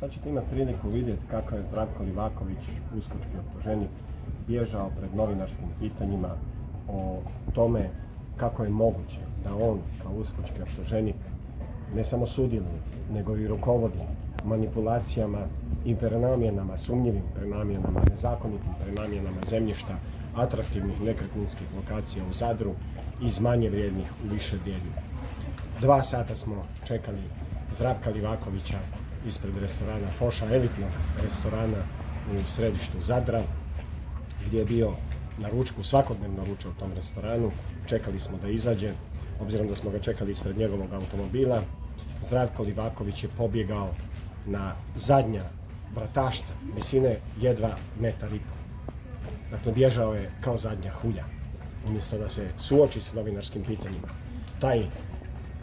Sad ćete imati priliku vidjeti kako je Zdravko Livaković, uskočki optuženik, bježao pred novinarskim pitanjima o tome kako je moguće da on kao uskočki optuženik ne samo sudjeluje, nego i rukovodi manipulacijama i prenamjenama, sumnjivim prenamjenama, nezakonitim prenamjenama zemljišta, atraktivnih nekretninskih lokacija u Zadru iz manje vrijednih u više vrijednih. Dva sata smo čekali Zdravka Livakovića ispred restorana Foša, elitnog restorana u središtu Zadra, gdje je bio na ručku, svakodnevno ručao u tom restoranu. Čekali smo da izađe, obzirom da smo ga čekali ispred njegovog automobila. Zdravko Livaković je pobjegao na zadnja vratašca, visine jedva metar i pol. Dakle, bježao je kao zadnja hulja, umjesto da se suoči s novinarskim pitanjima. Taj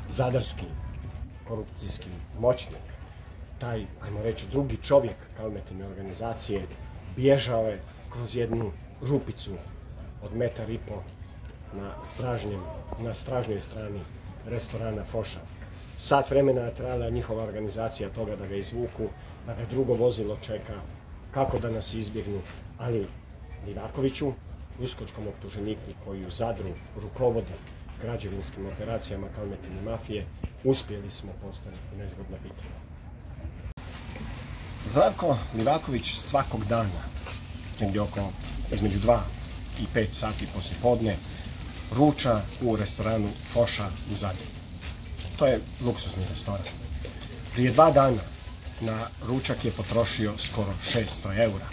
zadarski korupcijski moćnik, taj, ajmo reći, drugi čovjek kalmetine organizacije, bježao je kroz jednu rupicu od metar i pol na, stražnjem, na stražnjoj strani restorana Foša. Sat vremena je trajala njihova organizacija toga da ga izvuku, da ga drugo vozilo čeka, kako da nas izbjegnu, ali Livakoviću, uskočkom optuženiku koji u Zadru rukovodi građevinskim operacijama kalmetine mafije, uspjeli smo postaviti nezgodna pitanja. Zdravko Livaković svakog dana, negdje oko između 2 i 5 sati poslije podne, ruča u restoranu Foša u Zadru. To je luksuzni restoran. Prije dva dana na ručak je potrošio skoro 600 eura.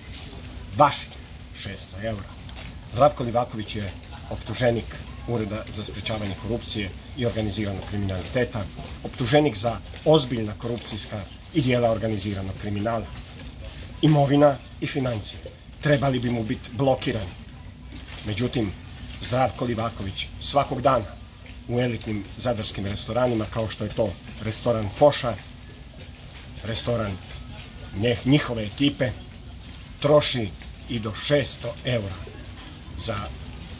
Vaših 600 eura. Zdravko Livaković je optuženik Ureda za sprječavanje korupcije i organiziranog kriminaliteta, optuženik za ozbiljna korupcijska i dijela organiziranog kriminala. Imovina i financije trebali bi mu biti blokirani. Međutim, Zdravko Livaković svakog dana u elitnim zadarskim restoranima kao što je to restoran Foša, restoran njihove ekipe, troši i do 600 eura za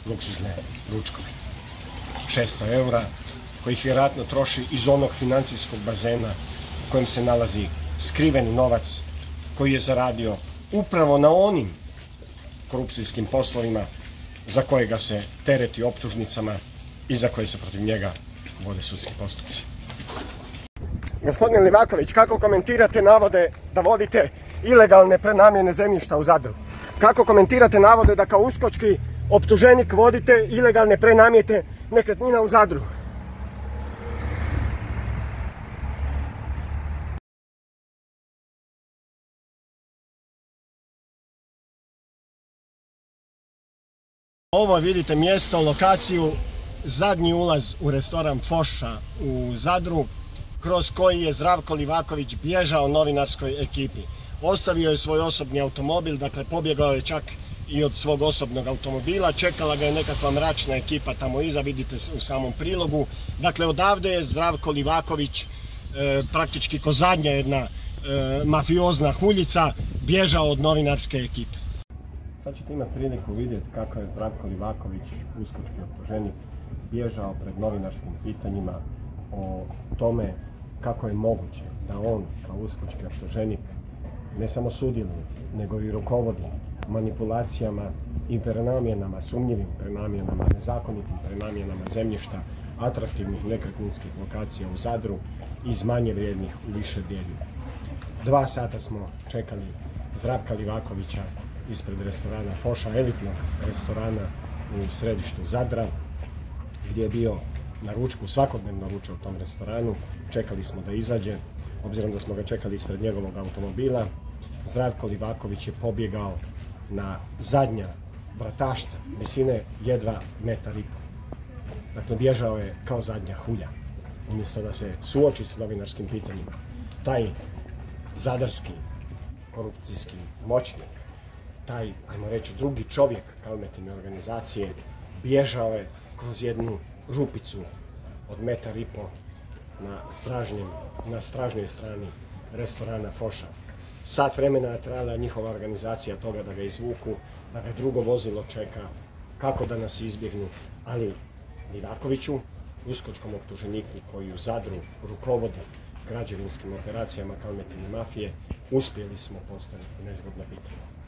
luksuzne ručkove. 600 eura kojih vjerojatno troši iz onog financijskog bazena kojem se nalazi skriveni novac koji je zaradio upravo na onim korupcijskim poslovima za kojega se tereti optužnicama i za koje se protiv njega vode sudski postupci. Gospodine Livaković, kako komentirate navode da vodite ilegalne prenamjene zemljišta u Zadru? Kako komentirate navode da kao uskočki optuženik vodite ilegalne prenamjete nekretnina u Zadru? Ovo vidite mjesto, lokaciju, zadnji ulaz u restoran Foša u Zadru, kroz koji je Zdravko Livaković bježao novinarskoj ekipi. Ostavio je svoj osobni automobil, dakle pobjegao je čak i od svog osobnog automobila, čekala ga je nekakva mračna ekipa tamo iza, vidite u samom prilogu. Dakle, odavde je Zdravko Livaković, e, praktički ko zadnja jedna e, mafiozna huljica, bježao od novinarske ekipe. Sad ćete imati priliku vidjeti kako je Zdravko Livaković, uskočki optuženik, bježao pred novinarskim pitanjima o tome kako je moguće da on kao uskočki optuženik ne samo sudjeluje, nego i rukovodi manipulacijama i prenamjenama, sumnjivim prenamjenama, nezakonitim prenamjenama zemljišta, atraktivnih nekretninskih lokacija u Zadru iz manje vrijednih u više vrijednih. Dva sata smo čekali Zdravka Livakovića ispred restorana Foša, elitnog restorana u središtu Zadra, gdje je bio na ručku, svakodnevno ručao u tom restoranu. Čekali smo da izađe, obzirom da smo ga čekali ispred njegovog automobila. Zdravko Livaković je pobjegao na zadnja vratašca, visine jedva metar i pol. Dakle, bježao je kao zadnja hulja, umjesto da se suoči s novinarskim pitanjima. Taj zadarski korupcijski moćnik, taj, ajmo reći, drugi čovjek kalmetine organizacije, bježao je kroz jednu rupicu od metar i pol na, stražnjem, na stražnjoj strani restorana Foša. Sat vremena je trajala njihova organizacija toga da ga izvuku, da ga drugo vozilo čeka, kako da nas izbjegnu, ali Livakoviću, uskočkom optuženiku koji u Zadru rukovodi građevinskim operacijama kalmetine mafije, uspjeli smo postaviti nezgodno pitanje.